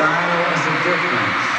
Style is a difference,